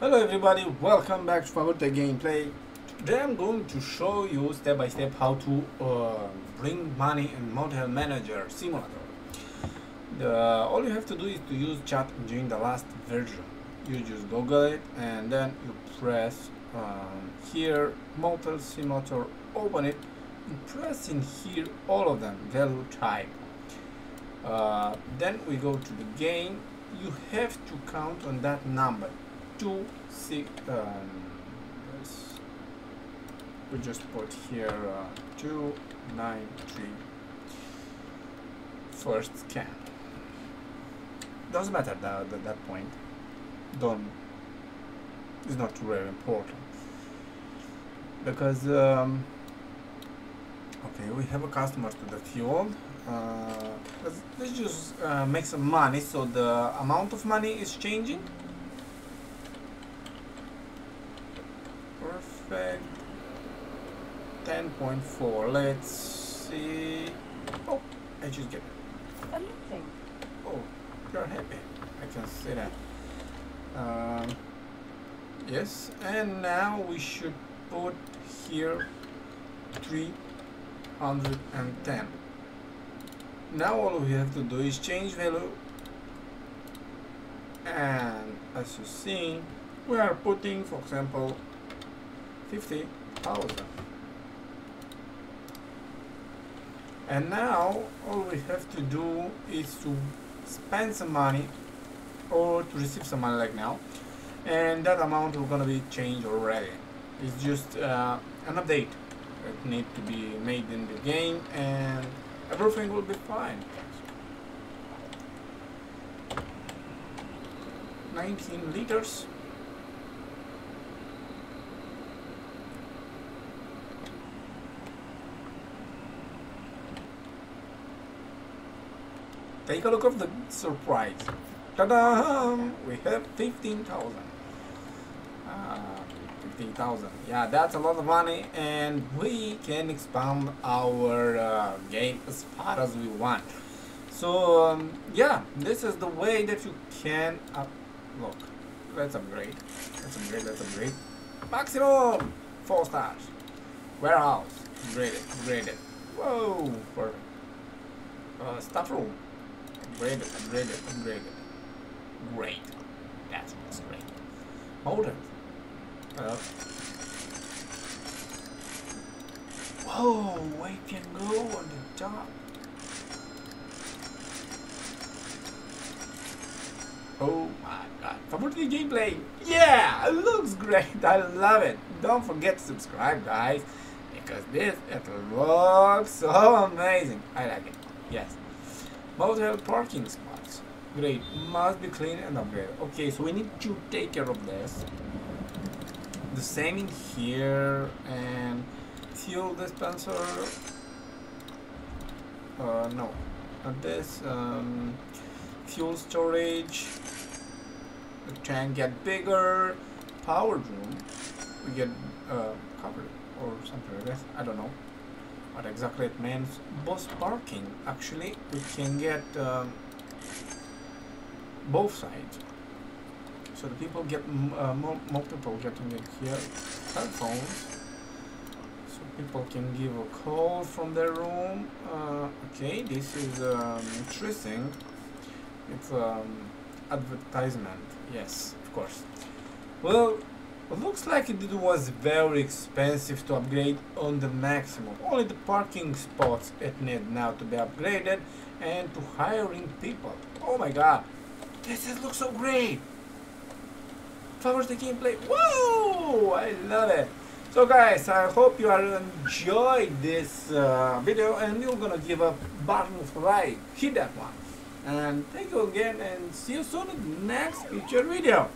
Hello everybody, welcome back to Favorite Gameplay. Today I'm going to show you step by step how to uh, bring money in Motel Manager Simulator. The, all you have to do is to use Cheat Engine the last version. You just Google it and then you press um, here Motel Simulator, open it and press in here all of them, value type. Uh, then we go to the game, you have to count on that number two six um, we just put here uh, two nine three. First scan. Doesn't matter that at that point. Don't it's not very important. Because um, okay we have a customer to the fuel uh, let's, let's just uh, make some money. So the amount of money is changing perfect. 10.4 let's see. Oh I just get it. Amazing. oh you're happy. I can see that. Um, yes and now we should put here 310 now all we have to do is change value. And as you see we are putting for example 50,000 and now all we have to do is to spend some money or to receive some money like now. And that amount will gonna be changed already. It's just uh, an update that need to be made in the game and everything will be fine. 19 liters Take a look of the surprise. Ta-da! We have 15,000. Uh, 15,000. Yeah, that's a lot of money and we can expand our uh, game as far as we want. So, um, yeah, this is the way that you can up look. Let's upgrade. Let's upgrade, let's upgrade. Maximum! 4 stars. Warehouse. Upgrade it, upgrade it. Whoa! Perfect. Uh, staff room upgrade it, upgrade it, upgrade it. Great. That's what's great. Hold it. Uh, whoa, we can go on the top. Oh my god. Favorite gameplay. Yeah, it looks great. I love it. Don't forget to subscribe, guys. Because this, it looks so amazing. I like it. Yes. Motel parking spots. Great. Must be clean and upgraded. Okay, so we need to take care of this. The same in here and fuel dispenser. Uh, no, not this. Um, fuel storage. The tank get bigger. Power room. We get uh, covered or something like that. I don't know what exactly it means bus parking. Actually we can get um, both sides. So the people get uh, multiple getting it here telephones so people can give a call from their room. Uh, okay this is um, interesting. It's um, advertisement. Yes of course. Well Looks like it was very expensive to upgrade on the maximum. Only the parking spots it need now to be upgraded and to hiring people. Oh my god. This is, looks so great. Favors the gameplay. Whoa! I love it. So guys, I hope you are enjoyed this uh, video and you're gonna give a button of like. Hit that one. And thank you again and see you soon in the next future video.